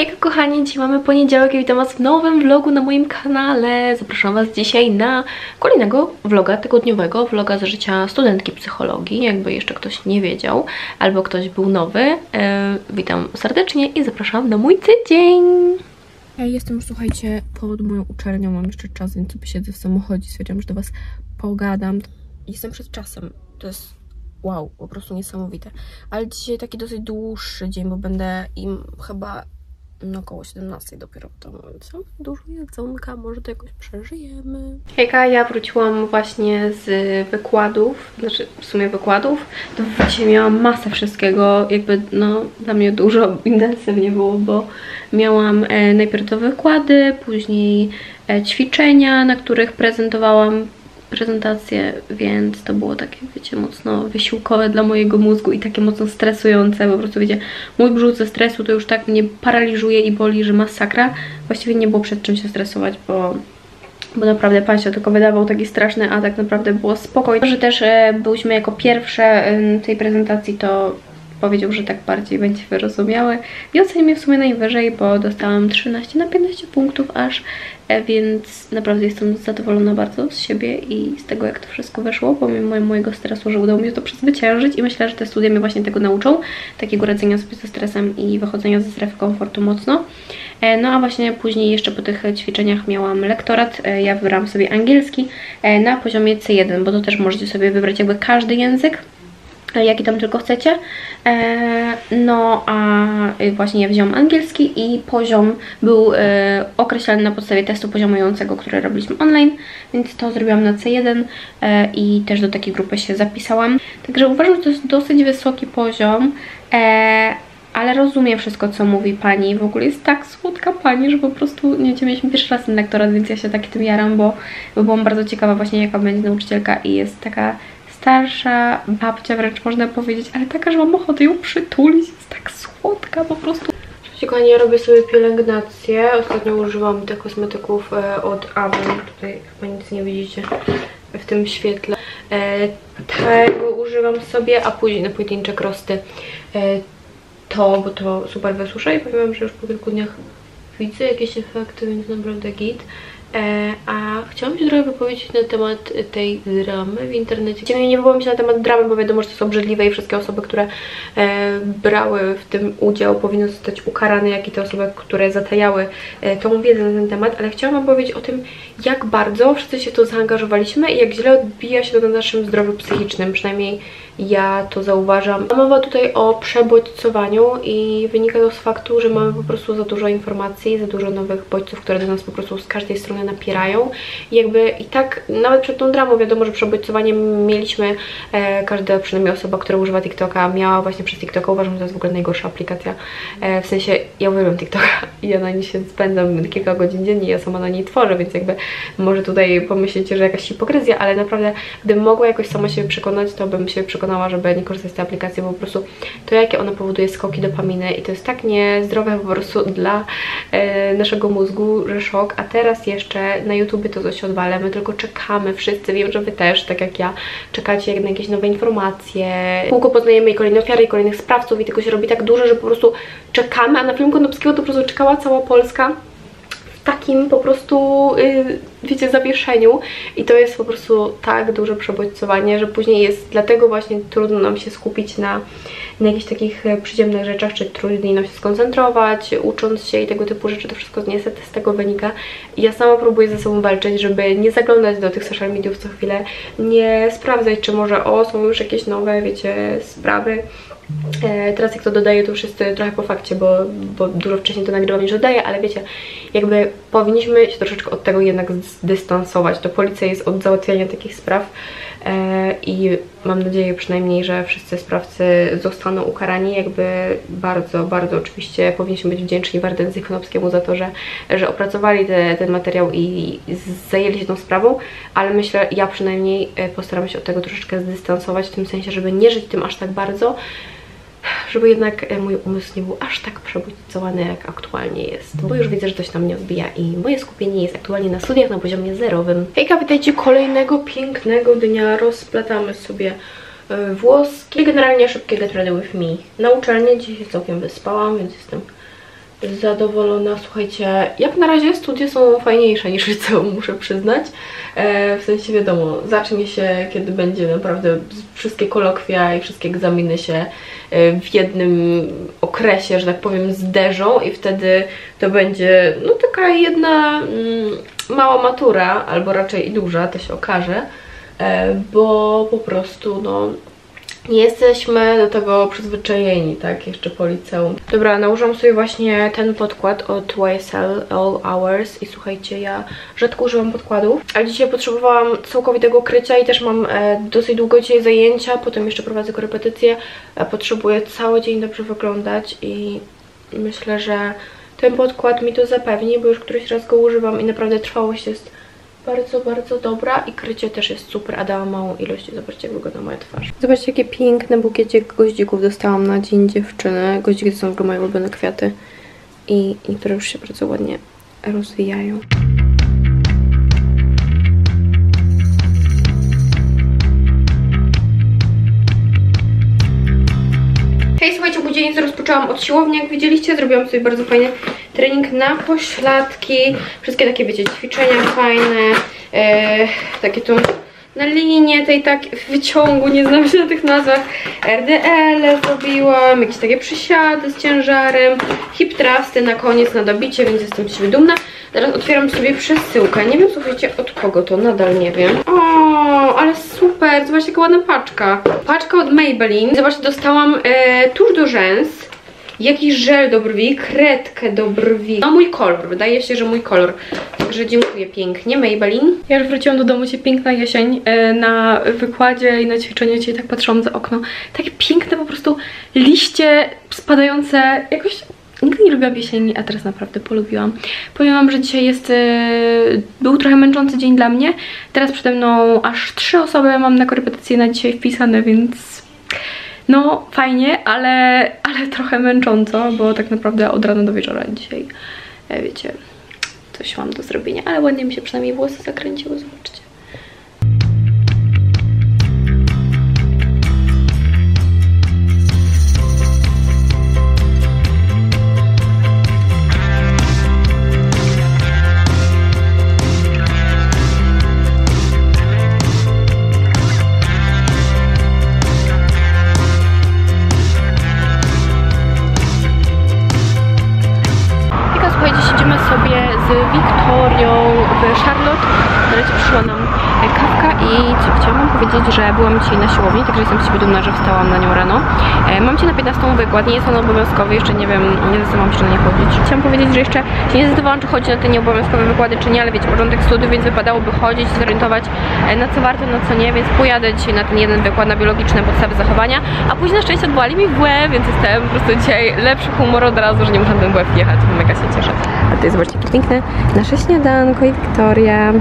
Hejka kochani, dzisiaj mamy poniedziałek i witam Was w nowym vlogu na moim kanale. Zapraszam Was dzisiaj na kolejnego vloga tygodniowego, vloga z życia studentki psychologii, jakby jeszcze ktoś nie wiedział, albo ktoś był nowy. E, witam serdecznie i zapraszam na mój tydzień. Ja jestem już, słuchajcie, pod moją uczelnią, mam jeszcze czas, więc sobie siedzę w samochodzie, stwierdziłam, że do Was pogadam. Jestem przed czasem, to jest wow, po prostu niesamowite. Ale dzisiaj taki dosyć dłuższy dzień, bo będę im chyba no około 17 dopiero w domu, mam dużo jedzonka, może to jakoś przeżyjemy. Hejka, ja wróciłam właśnie z wykładów, znaczy w sumie wykładów, to dzisiaj miałam masę wszystkiego, jakby no dla mnie dużo intensywnie było, bo miałam e, najpierw to wykłady, później e, ćwiczenia, na których prezentowałam prezentację, więc to było takie, wiecie, mocno wysiłkowe dla mojego mózgu i takie mocno stresujące, po prostu, wiecie, mój brzuch ze stresu to już tak mnie paraliżuje i boli, że masakra. Właściwie nie było przed czym się stresować, bo bo naprawdę pan się tylko wydawał taki straszny, a tak naprawdę było spokojnie. Że też e, byliśmy jako pierwsze tej prezentacji, to powiedział, że tak bardziej będzie wyrozumiały i ocenił mnie w sumie najwyżej, bo dostałam 13 na 15 punktów aż, e, więc naprawdę jestem zadowolona bardzo z siebie i z tego, jak to wszystko weszło, pomimo mojego stresu, że udało mi się to przezwyciężyć i myślę, że te studia mnie właśnie tego nauczą, takiego radzenia sobie ze stresem i wychodzenia ze strefy komfortu mocno. E, no a właśnie później jeszcze po tych ćwiczeniach miałam lektorat, e, ja wybrałam sobie angielski na poziomie C1, bo to też możecie sobie wybrać jakby każdy język, jaki tam tylko chcecie. E, no a właśnie ja wziąłam angielski i poziom był e, określany na podstawie testu poziomującego, który robiliśmy online, więc to zrobiłam na C1 i też do takiej grupy się zapisałam. Także uważam, że to jest dosyć wysoki poziom, ale rozumiem wszystko, co mówi pani. W ogóle jest tak słodka pani, że po prostu, nie wiem, mieliśmy pierwszy raz ten lektorat, więc ja się tak tym jaram, bo, bo byłam bardzo ciekawa właśnie, jaka będzie nauczycielka i jest taka starsza babcia wręcz można powiedzieć, ale taka, że mam ochotę ją przytulić, jest tak słodka po prostu. Słuchajcie kochani, ja robię sobie pielęgnację. Ostatnio używam tych kosmetyków e, od Avon. Tutaj chyba nic nie widzicie w tym świetle. E, tego używam sobie, a później na pojedyncze krosty e, to, bo to super wysusza i powiem że już po kilku dniach widzę jakieś efekty, więc naprawdę git. E, a chciałam się trochę wypowiedzieć na temat tej dramy w internecie. Ciemniej nie wypowiem się na temat dramy, bo wiadomo, że to są obrzydliwe i wszystkie osoby, które e, brały w tym udział powinny zostać ukarane, jak i te osoby, które zatajały e, tą wiedzę na ten temat, ale chciałam wam powiedzieć o tym, jak bardzo wszyscy się w to zaangażowaliśmy i jak źle odbija się to na naszym zdrowiu psychicznym, przynajmniej ja to zauważam. Mowa tutaj o przebodźcowaniu i wynika to z faktu, że mamy po prostu za dużo informacji, za dużo nowych bodźców, które do nas po prostu z każdej strony napierają. I jakby i tak nawet przed tą dramą wiadomo, że przebodźcowanie mieliśmy, e, każda przynajmniej osoba, która używa TikToka miała właśnie przez TikToka. Uważam, że to jest w ogóle najgorsza aplikacja. E, w sensie ja uwielbiam TikToka i ja na niej się spędzam kilka godzin dziennie, ja sama na niej tworzę, więc jakby może tutaj pomyśleć, że jakaś hipokryzja, ale naprawdę gdybym mogła jakoś sama siebie przekonać, to bym się przekonała przekonała, żeby nie korzystać z tej aplikacji, bo po prostu to jakie ona powoduje skoki dopaminy i to jest tak niezdrowe po prostu dla e, naszego mózgu, że szok, a teraz jeszcze na YouTubie to coś odwala, my tylko czekamy wszyscy, wiem, że Wy też, tak jak ja, czekacie na jakieś nowe informacje, kółko poznajemy i kolejne ofiary, i kolejnych sprawców i tego się robi tak dużo, że po prostu czekamy, a na film Konopskiego to po prostu czekała cała Polska takim po prostu, yy, wiecie, zawieszeniu. I to jest po prostu tak duże przebodźcowanie, że później jest, dlatego właśnie trudno nam się skupić na, na jakichś takich e, przyziemnych rzeczach, czy trudniej nam się skoncentrować, ucząc się i tego typu rzeczy, to wszystko niestety z tego wynika. Ja sama próbuję ze sobą walczyć, żeby nie zaglądać do tych social mediów co chwilę, nie sprawdzać, czy może o, są już jakieś nowe, wiecie, sprawy, teraz jak to dodaję, to już jest trochę po fakcie, bo, bo dużo wcześniej to nagrywam niż dodaję, ale wiecie, jakby powinniśmy się troszeczkę od tego jednak zdystansować. To policja jest od załatwiania takich spraw e, i mam nadzieję przynajmniej, że wszyscy sprawcy zostaną ukarani. Jakby bardzo, bardzo oczywiście powinniśmy być wdzięczni Wardenzy Konopskiemu za to, że, że opracowali te, ten materiał i zajęli się tą sprawą, ale myślę, ja przynajmniej e, postaram się od tego troszeczkę zdystansować, w tym sensie, żeby nie żyć tym aż tak bardzo, żeby jednak e, mój umysł nie był aż tak przebudźcowany, jak aktualnie jest, bo już widzę, że coś tam mnie odbija i moje skupienie jest aktualnie na studiach na poziomie zerowym. Hejka, witajcie kolejnego pięknego dnia, rozplatamy sobie e, włoski. Generalnie szybkie Get Ready With Me na uczelnię, dzisiaj całkiem wyspałam, więc jestem zadowolona. Słuchajcie, jak na razie studia są fajniejsze niż liceum, muszę przyznać. E, w sensie wiadomo, zacznie się, kiedy będzie naprawdę wszystkie kolokwia i wszystkie egzaminy się e, w jednym okresie, że tak powiem, zderzą i wtedy to będzie no taka jedna mm, mała matura, albo raczej duża, to się okaże, e, bo po prostu no nie jesteśmy do tego przyzwyczajeni, tak, jeszcze po liceum. Dobra, nałożyłam sobie właśnie ten podkład od YSL All Hours i słuchajcie, ja rzadko używam podkładów, ale dzisiaj potrzebowałam całkowitego krycia i też mam e, dosyć długo dzisiaj zajęcia, potem jeszcze prowadzę korepetycje, e, potrzebuję cały dzień dobrze wyglądać i myślę, że ten podkład mi to zapewni, bo już któryś raz go używam i naprawdę trwałość jest bardzo, bardzo dobra i krycie też jest super, a dałam małą ilość zobaczcie jak wygląda moja twarz. Zobaczcie jakie piękne bukiecie goździków dostałam na dzień dziewczyny. Goździki to są w ogóle moje ulubione kwiaty i niektóre już się bardzo ładnie rozwijają. Hej, słuchajcie, budzieniec rozpoczęłam od siłowni, jak widzieliście, zrobiłam sobie bardzo fajny trening na pośladki, wszystkie takie, wiecie, ćwiczenia fajne, e, takie tu na linie tej tak wyciągu, nie znam się na tych nazwach, RDL zrobiłam, jakieś takie przysiady z ciężarem, hip thrusty na koniec na dobicie, więc jestem z siebie dumna. Teraz otwieram sobie przesyłkę, nie wiem słuchajcie od kogo to, nadal nie wiem. O, ale super, zobaczcie jaka ładna paczka. Paczka od Maybelline, zobaczcie dostałam e, tuż do rzęs, jakiś żel do brwi, kredkę do brwi. No mój kolor, wydaje się, że mój kolor. Także dziękuję pięknie, Maybelline. Ja już wróciłam do domu, się piękna jesień e, na wykładzie i na ćwiczeniu dzisiaj tak patrzyłam za okno. Takie piękne po prostu liście spadające, jakoś Nigdy nie lubiłam jesieni, a teraz naprawdę polubiłam. Powiem wam, że dzisiaj jest... Yy, był trochę męczący dzień dla mnie. Teraz przede mną aż trzy osoby mam na korepetycję na dzisiaj wpisane, więc no fajnie, ale, ale trochę męcząco, bo tak naprawdę od rana do wieczora dzisiaj, e, wiecie, coś mam do zrobienia, ale ładnie mi się przynajmniej włosy zakręciły, zobaczcie. Powiedzieć, że byłam dzisiaj na siłowni, także jestem z siebie dumna, że wstałam na nią rano. E, mam Cię na 15 wykład, nie jest on obowiązkowy, jeszcze nie wiem, nie zdecydowałam się, na nie chodzić. Chciałam powiedzieć, że jeszcze się nie zdecydowałam, czy chodzić na te nieobowiązkowe wykłady, czy nie, ale wiecie, początek studiów, więc wypadałoby chodzić, zorientować e, na co warto, na co nie, więc pojadę dzisiaj na ten jeden wykład na biologiczne podstawy zachowania, a później na szczęście odwołali mi w łeb, więc jestem po prostu dzisiaj lepszy humor od razu, że nie muszę na ten łeb jechać, mega się cieszę. A tutaj zobaczcie, jakie piękne nasze śniadanko i Wiktoria.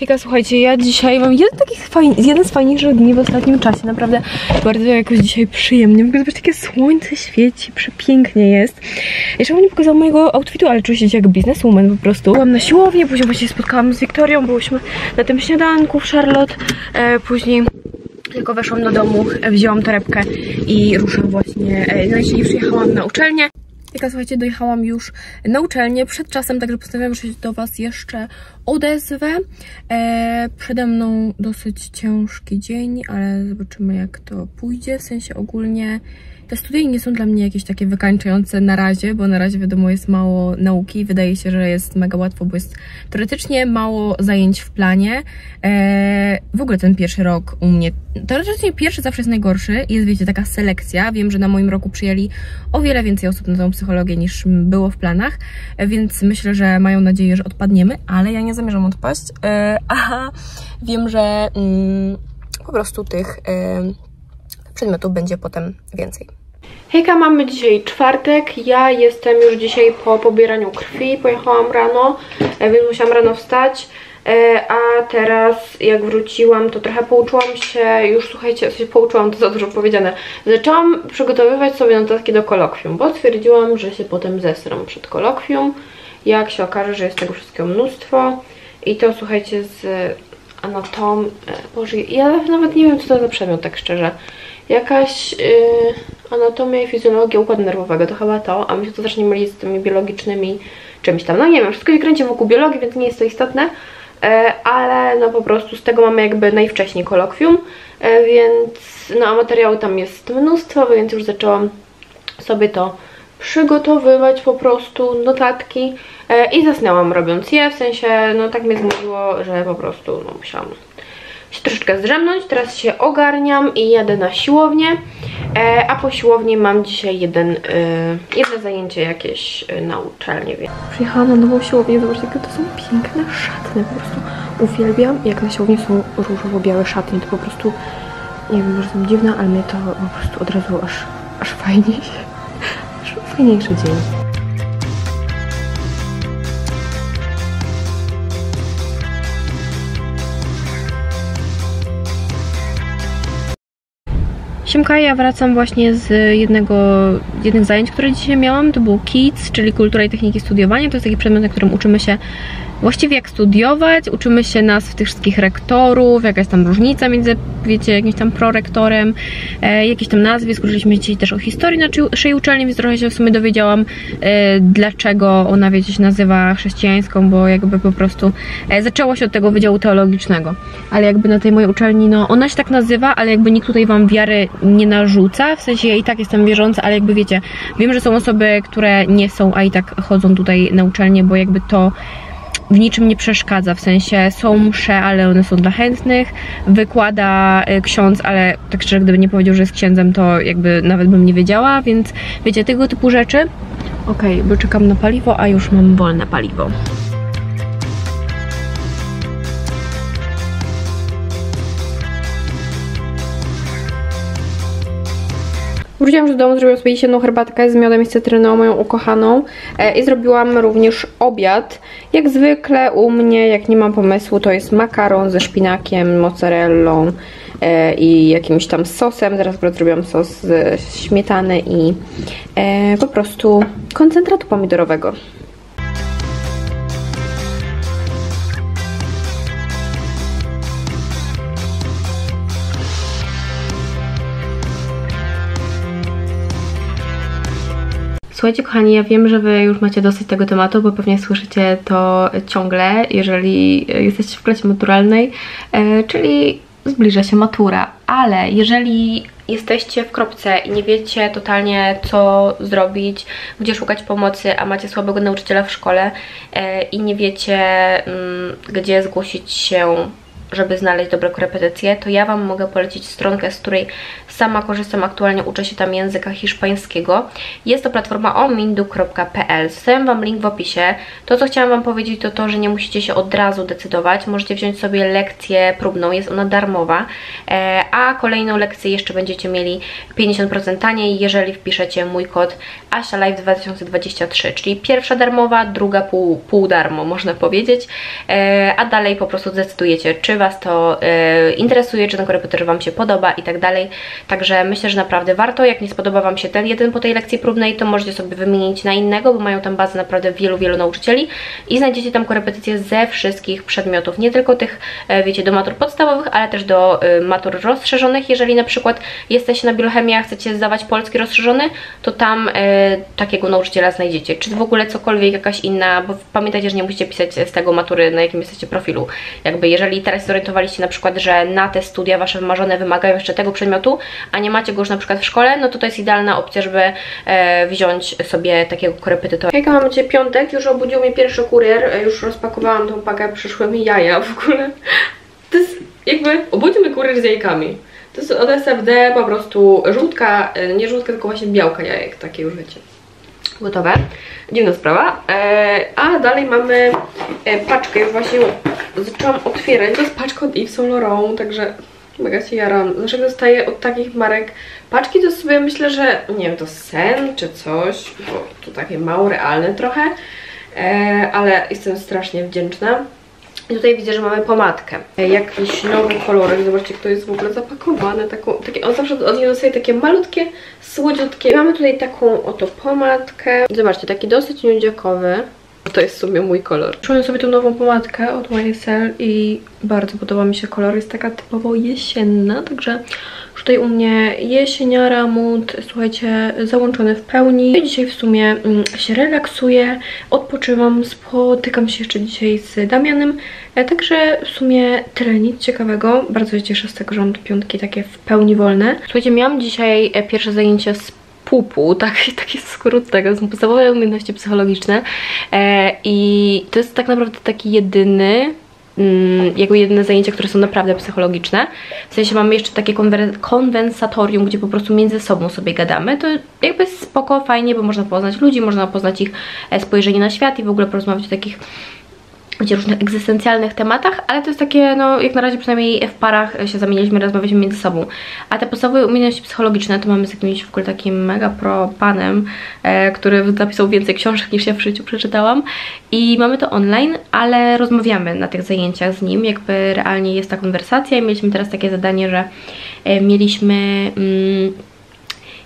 Czeka, słuchajcie, ja dzisiaj mam jeden, taki fajny, jeden z fajniejszych dni w ostatnim czasie. Naprawdę bardzo jakoś dzisiaj przyjemnie. W ogóle takie słońce świeci, przepięknie jest. Jeszcze wam nie pokazałam mojego outfitu, ale czuję się jak bizneswoman po prostu. Byłam na siłowni, później właśnie spotkałam z Wiktorią, byłyśmy na tym śniadanku w Charlotte, e, później tylko weszłam do domu, wzięłam torebkę i ruszam właśnie, e, no i przyjechałam na uczelnię. Jaka słuchajcie, dojechałam już na uczelnię przed czasem, także postanowiłam, że się do Was jeszcze odezwę. E, przede mną dosyć ciężki dzień, ale zobaczymy jak to pójdzie, w sensie ogólnie te studia nie są dla mnie jakieś takie wykańczające na razie, bo na razie wiadomo jest mało nauki. Wydaje się, że jest mega łatwo, bo jest teoretycznie mało zajęć w planie. Eee, w ogóle ten pierwszy rok u mnie, teoretycznie pierwszy zawsze jest najgorszy. Jest wiecie taka selekcja. Wiem, że na moim roku przyjęli o wiele więcej osób na tą psychologię niż było w planach, e, więc myślę, że mają nadzieję, że odpadniemy, ale ja nie zamierzam odpaść. Eee, a wiem, że mm, po prostu tych przedmiotów będzie potem więcej. Hejka, mamy dzisiaj czwartek, ja jestem już dzisiaj po pobieraniu krwi, pojechałam rano, e, więc musiałam rano wstać, e, a teraz jak wróciłam, to trochę pouczyłam się, już słuchajcie, się pouczyłam, to za dużo powiedziane, zaczęłam przygotowywać sobie notatki do kolokwium, bo stwierdziłam, że się potem zesram przed kolokwium. Jak się okaże, że jest tego wszystkiego mnóstwo. I to słuchajcie z anatom... E, Boże, ja nawet nie wiem co to za przedmiot, tak szczerze. Jakaś yy, anatomia i fizjologia układu nerwowego, to chyba to, a mi się to zacznie mylić z tymi biologicznymi czymś tam. No nie wiem, wszystko się kręci wokół biologii, więc nie jest to istotne, e, ale no po prostu z tego mamy jakby najwcześniej kolokwium, e, więc no a materiału tam jest mnóstwo, więc już zaczęłam sobie to przygotowywać po prostu, notatki e, i zasnęłam robiąc je, w sensie no tak mnie zmusiło, że po prostu no musiałam się troszeczkę zdrzemnąć, teraz się ogarniam i jadę na siłownię, e, a po siłowni mam dzisiaj jeden, e, jedno zajęcie jakieś e, na uczelni. Więc. Przyjechałam na nową siłownię, zobaczcie, jakie to są piękne szatny, po prostu uwielbiam, jak na siłowni są różowo-białe szatnie, to po prostu, nie wiem, może są dziwne, ale mnie to po prostu od razu aż, aż fajnie aż fajniejszy dzień. Siemka, ja wracam właśnie z jednego, jednych zajęć, które dzisiaj miałam. To był KIDS, czyli Kultura i Techniki Studiowania. To jest taki przedmiot, na którym uczymy się właściwie jak studiować, uczymy się nazw tych wszystkich rektorów, jaka jest tam różnica między, wiecie, jakimś tam prorektorem, e, jakieś tam nazwisk, uczyliśmy dzisiaj też o historii naszej uczelni, więc trochę się w sumie dowiedziałam, e, dlaczego ona, wiecie, się nazywa chrześcijańską, bo jakby po prostu e, zaczęło się od tego Wydziału Teologicznego, ale jakby na tej mojej uczelni, no ona się tak nazywa, ale jakby nikt tutaj wam wiary nie narzuca, w sensie ja i tak jestem wierząca, ale jakby wiecie, wiem, że są osoby, które nie są, a i tak chodzą tutaj na uczelnię, bo jakby to w niczym nie przeszkadza, w sensie są msze, ale one są dla chętnych, wykłada y, ksiądz, ale tak szczerze, gdyby nie powiedział, że jest księdzem, to jakby nawet bym nie wiedziała, więc wiecie, tego typu rzeczy. Okej, okay, bo czekam na paliwo, a już mam wolne paliwo. Wróciłam już do domu, zrobiłam sobie jedną herbatkę z miodem i cytryną, moją ukochaną e, i zrobiłam również obiad. Jak zwykle u mnie, jak nie mam pomysłu, to jest makaron ze szpinakiem, mozzarellą e, i jakimś tam sosem. Akurat zrobiłam sos z śmietany i e, po prostu koncentratu pomidorowego. Słuchajcie kochani, ja wiem, że Wy już macie dosyć tego tematu, bo pewnie słyszycie to ciągle, jeżeli jesteście w klasie maturalnej, e, czyli zbliża się matura, ale jeżeli jesteście w kropce i nie wiecie totalnie co zrobić, gdzie szukać pomocy, a macie słabego nauczyciela w szkole e, i nie wiecie mm, gdzie zgłosić się żeby znaleźć dobre korepetycje, to ja Wam mogę polecić stronkę, z której sama korzystam, aktualnie uczę się tam języka hiszpańskiego. Jest to platforma omindu.pl. Zostawiam Wam link w opisie. To, co chciałam Wam powiedzieć, to to, że nie musicie się od razu decydować. Możecie wziąć sobie lekcję próbną, jest ona darmowa, e, a kolejną lekcję jeszcze będziecie mieli 50% taniej, jeżeli wpiszecie mój kod AsiaLive2023, czyli pierwsza darmowa, druga pół, pół darmo, można powiedzieć, e, a dalej po prostu zdecydujecie, czy Was to e, interesuje, czy ten korepetytor Wam się podoba i tak dalej. Także myślę, że naprawdę warto. Jak nie spodoba Wam się ten jeden po tej lekcji próbnej, to możecie sobie wymienić na innego, bo mają tam bazę naprawdę wielu, wielu nauczycieli i znajdziecie tam korepetycje ze wszystkich przedmiotów, nie tylko tych, e, wiecie, do matur podstawowych, ale też do e, matur rozszerzonych. Jeżeli na przykład jesteście na biochemii, a chcecie zdawać polski rozszerzony, to tam e, takiego nauczyciela znajdziecie. Czy w ogóle cokolwiek, jakaś inna, bo pamiętajcie, że nie musicie pisać z tego matury, na jakim jesteście profilu. Jakby jeżeli teraz zorientowaliście na przykład, że na te studia Wasze wymarzone wymagają jeszcze tego przedmiotu, a nie macie go już na przykład w szkole, no to to jest idealna opcja, żeby e, wziąć sobie takiego korepetytora. Hejka, mamy dzisiaj piątek, już obudził mnie pierwszy kurier, e, już rozpakowałam tą pakę, przyszły mi jaja w ogóle. To jest jakby, obudził mnie kurier z jajkami. To jest od SFD po prostu żółtka, e, nie żółtka, tylko właśnie białka jajek, takie już wiecie. Gotowe. Dziwna sprawa. E, a dalej mamy e, paczkę, już właśnie zaczęłam otwierać. To jest paczka od Yves Saint Laurent, także Mega się jaram. Dlaczego dostaję od takich marek paczki, to sobie myślę, że nie wiem, to sen czy coś, bo to takie mało realne trochę, e, ale jestem strasznie wdzięczna. I tutaj widzę, że mamy pomadkę. E, jakiś nowy kolorek. Zobaczcie, kto jest w ogóle zapakowany. Taką, takie, on zawsze od niej dostaje takie malutkie, słodziutkie. Mamy tutaj taką oto pomadkę. Zobaczcie, taki dosyć nudziakowy. To jest w sumie mój kolor. Czuję sobie tą nową pomadkę od YSL i bardzo podoba mi się kolor. Jest taka typowo jesienna, także tutaj u mnie jesieniara, mood, słuchajcie, załączony w pełni. I dzisiaj w sumie mm, się relaksuję, odpoczywam, spotykam się jeszcze dzisiaj z Damianem, e, także w sumie tyle nic ciekawego. Bardzo się cieszę z tego, że mam piątki takie w pełni wolne. Słuchajcie, miałam dzisiaj e, pierwsze zajęcie z pupu, taki, taki skrót tego, są podstawowe umiejętności psychologiczne e, i to jest tak naprawdę taki jedyny mm, jakby jedyne zajęcia, które są naprawdę psychologiczne. W sensie mamy jeszcze takie konwensatorium, gdzie po prostu między sobą sobie gadamy. To jakby spoko, fajnie, bo można poznać ludzi, można poznać ich e, spojrzenie na świat i w ogóle porozmawiać o takich gdzie różnych egzystencjalnych tematach, ale to jest takie, no jak na razie przynajmniej w parach się zamieniliśmy, rozmawialiśmy między sobą. A te podstawowe umiejętności psychologiczne to mamy z jakimś w ogóle takim mega pro panem, e, który napisał więcej książek niż ja w życiu przeczytałam i mamy to online, ale rozmawiamy na tych zajęciach z nim, jakby realnie jest ta konwersacja i mieliśmy teraz takie zadanie, że e, mieliśmy... Mm,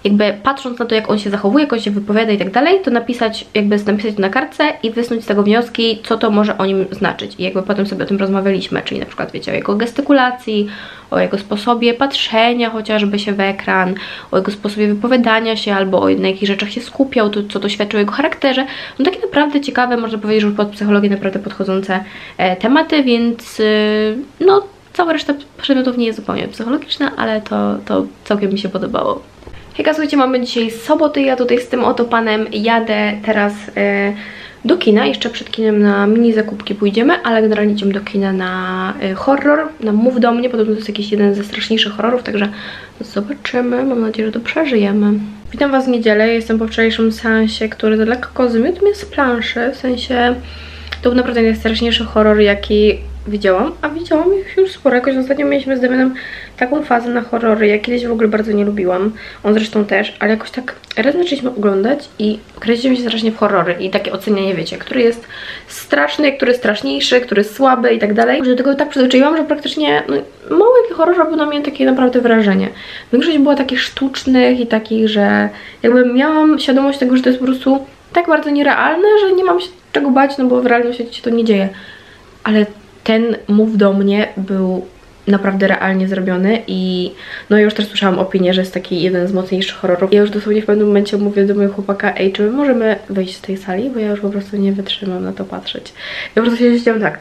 jakby patrząc na to, jak on się zachowuje, jak on się wypowiada i tak dalej, to napisać, jakby napisać to na kartce i wysnuć z tego wnioski, co to może o nim znaczyć. I jakby potem sobie o tym rozmawialiśmy, czyli na przykład, wiecie, o jego gestykulacji, o jego sposobie patrzenia chociażby się w ekran, o jego sposobie wypowiadania się, albo o na jakich rzeczach się skupiał, to, co to świadczy o jego charakterze. No takie naprawdę ciekawe, można powiedzieć, że pod psychologię naprawdę podchodzące e, tematy, więc y, no cała reszta przedmiotów nie jest zupełnie psychologiczna, ale to, to całkiem mi się podobało. Hejka, słuchajcie, mamy dzisiaj soboty, ja tutaj z tym oto panem jadę teraz e, do kina, jeszcze przed kinem na mini zakupki pójdziemy, ale generalnie idziemy do kina na e, horror, na Mów do mnie, podobno to jest jakiś jeden ze straszniejszych horrorów, także zobaczymy, mam nadzieję, że to przeżyjemy. Witam Was w niedzielę, jestem po wczorajszym seansie, który to lekko zmiótł mnie z planszy, w sensie to był naprawdę najstraszniejszy horror, jaki widziałam, a widziałam ich już sporo. Jakoś ostatnio mieliśmy z Damianem taką fazę na horrory, ja kiedyś w ogóle bardzo nie lubiłam. On zresztą też, ale jakoś tak raz zaczęliśmy oglądać i kręciliśmy się strasznie w horrory i takie ocenianie, wiecie, który jest straszny, który jest straszniejszy, który jest słaby i tak dalej. Że do tego tak przyzwyczaiłam, że praktycznie no, mało jaki horror robił na mnie takie naprawdę wrażenie. Większość była takich sztucznych i takich, że jakby miałam świadomość tego, że to jest po prostu tak bardzo nierealne, że nie mam się czego bać, no bo w realności się to nie dzieje. Ale ten move do mnie był naprawdę realnie zrobiony i no już też słyszałam opinię, że jest taki jeden z mocniejszych horrorów. Ja już dosłownie w pewnym momencie mówię do mojego chłopaka, ej, czy my możemy wyjść z tej sali, bo ja już po prostu nie wytrzymam na to patrzeć. Ja po prostu się siedziałam tak.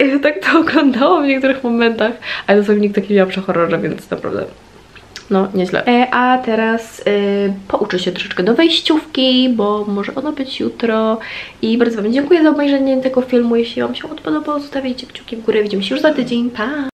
I tak to oglądałam w niektórych momentach, ale dosłownie nikt taki miał przy horrorze, więc naprawdę no nieźle. E, a teraz e, pouczę się troszeczkę do wejściówki, bo może ona być jutro. I bardzo Wam dziękuję za obejrzenie tego filmu. Jeśli Wam się podobało, zostawiajcie kciuki w górę. Widzimy się już za tydzień. Pa!